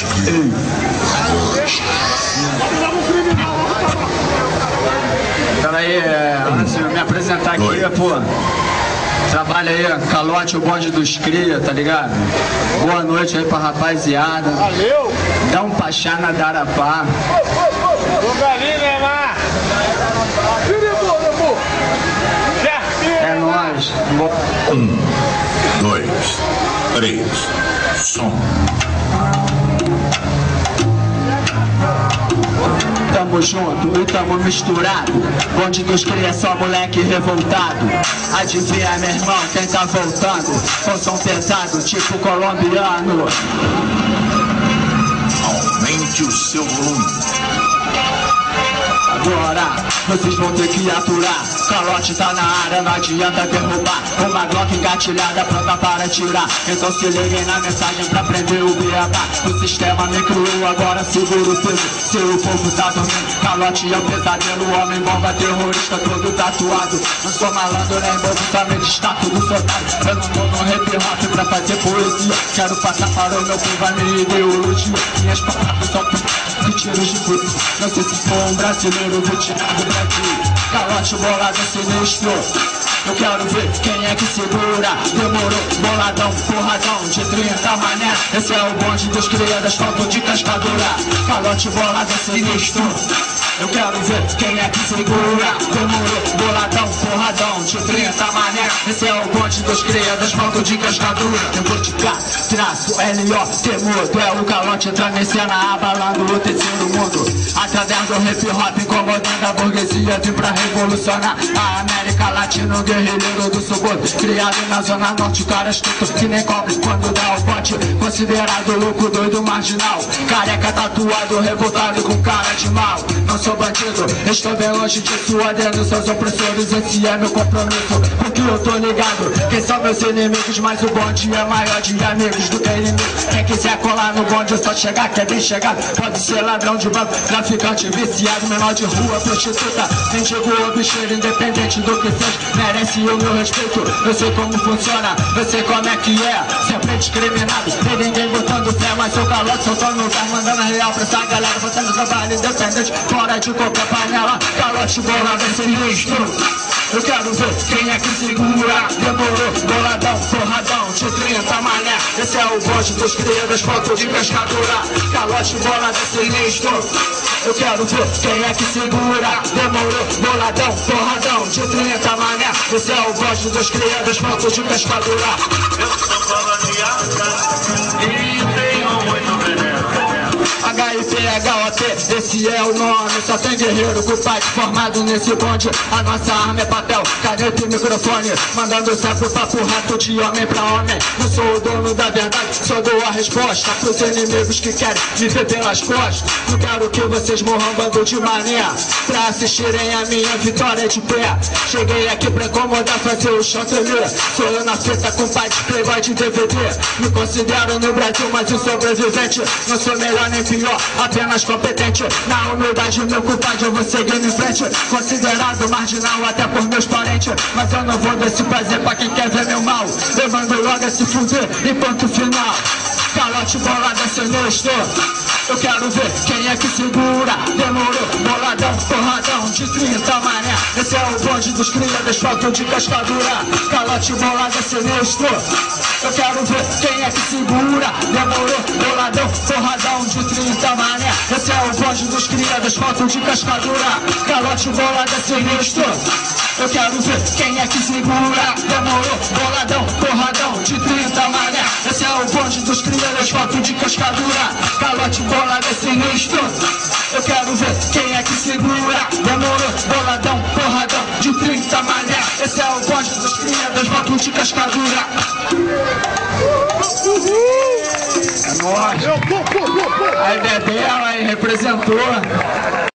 crimes. Peraí, é, antes de me apresentar aqui, Oi. pô. Trabalha aí, calote o bonde dos cria, tá ligado? Boa noite aí pra rapaziada. Valeu! Dá um pachá na Darapá. Vamos ali, Neymar! É nóis. Um, dois, três, som. Junto e tamo misturado. Bonde dos cria só moleque revoltado. Adivinha, meu irmão, quem tá voltando? Com som pesado, tipo colombiano. Aumente o seu volume. Agora vocês vão ter que aturar. Calote tá na área, não adianta derrubar. Uma Glock engatilhada pronta para tirar. Então se liguem na mensagem pra prender o beabá. O sistema me criou, agora segura o peso. Se o povo tá dormindo, calote é o pesadelo. Homem bomba terrorista todo tatuado. Não sou malandro nem bobo, só me destaco do soldado. Eu não tô no hip hop pra fazer poesia. Quero passar para o meu povo a minha ideologia. Minhas palavras são e tiros de fuzil. Não sei se for um brasileiro, vou tirar do Brasil. Calote bolado sinistro. Eu quero ver quem é que segura. Demorou, boladão, porradão de 30 mané. Esse é o bonde dos criadas, faltam de cascadura. Calote bolado sinistro. Eu quero ver quem é que segura. Demorou, boladão, porradão de 30 mané. Esse é o bonde dos criadas, faltam de cascadura. Vou de cá, traço, L.O. Temudo. É o calote entrando em cena, abalando o terceiro mundo. Através do hip hop, incomodando a burguesia. Vim pra revolucionar a América Latina, guerrilheiro do subúrbio. Criado na zona norte, cara astuto que nem cobre quando dá o bote. Considerado louco, doido, marginal. Careca tatuado, revoltado com cara de mal. Não sou bandido, estou bem longe disso. Adendo seus opressores, esse é meu compromisso. Porque eu tô ligado, quem são meus inimigos. Mas o bonde é maior de amigos do que inimigos. Quem quiser colar no bonde, é só chegar, que é bem chegado. Pode ser ladrão de banco, traficante, viciado, menor de rua, prostituta. Mendigo ou bicheiro, independente do que seja, merece o meu respeito. Eu sei como funciona, eu sei como é que é. Sempre discriminado, tem ninguém botando fé, mas sou calote, soltando no lugar, mandando real pra essa galera, botando trabalho independente, fora de qualquer panela. Calote bolado é sinistro. Eu quero ver quem é que segura. Demorou, boladão, porradão, de 30 mané. Esse é o bonde dos criadas, foto de pescadura. Calote, bolado é sinistro. Eu quero ver quem é que segura. Demorou, boladão, porradão, de 30 mané. Esse é o bonde dos criadas, foto de pescadura. Eu sou colonial HIPHOT, esse é o nome. Só tem guerreiro com pai formado nesse bonde. A nossa arma é papel, caneta e microfone. Mandando sempre papo rato de homem pra homem. Não sou o dono da verdade, só dou a resposta pros inimigos que querem me ver pelas costas. Não quero que vocês morram bando de mané. Pra assistirem a minha vitória de pé. Cheguei aqui pra incomodar, fazer o chão tremer. Sou eu na fita com pai de playboy de DVD. Me considero no Brasil, mas um sobrevivente. Não sou melhor nem pior, apenas competente. Na humildade, meu culpado, eu vou seguindo em frente. Considerado marginal até por meus parentes. Mas eu não vou dar esse prazer pra quem quer ver meu mal. Eu mando logo a se fuder e ponto final. Calote bolada sinistro. Eu quero ver quem é que segura. Demorou, boladão, porradão de 30 mané. Esse é o bonde dos criadas, foto de cascadura. Calote bolada sinistro. Eu quero ver quem é que segura. Demorou, boladão, porradão de 30 mané. Esse é o bonde dos criadas, foto de cascadura. Calote bolada sinistro. Eu quero ver quem é que segura. Demorou, boladão, porradão de 30 mané. Esse é o bonde dos criadas, foto de cascadura. Calote bolada sinistro. Eu quero ver quem é que segura. Demorou, boladão, porradão de 30 mané. Esse é o bonde dos criadas, foto de cascadura. É nóis. Aí Dedé, aí representou.